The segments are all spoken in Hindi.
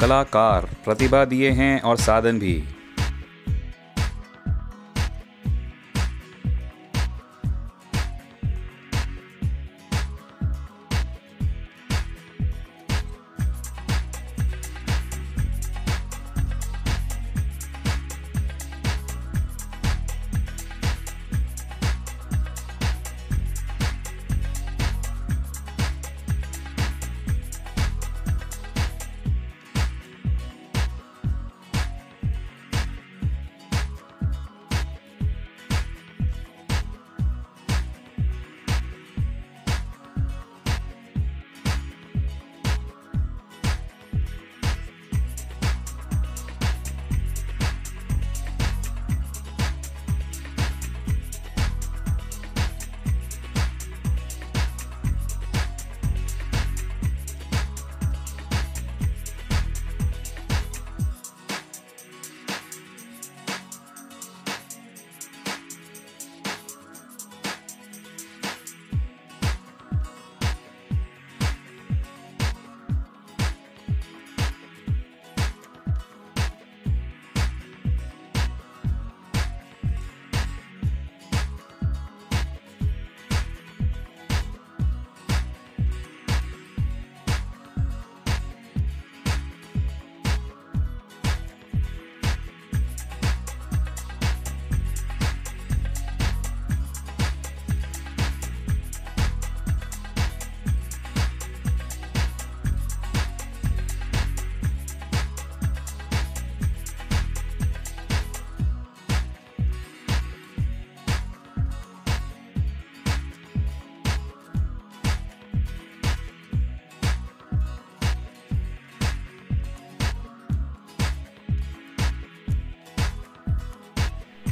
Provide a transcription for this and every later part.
कलाकार प्रतिभा दिए हैं और साधन भी।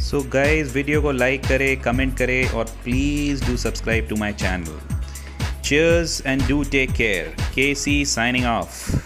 सो गाइस वीडियो को लाइक करें कमेंट करें और please do subscribe to my channel cheers and do take care K C signing off.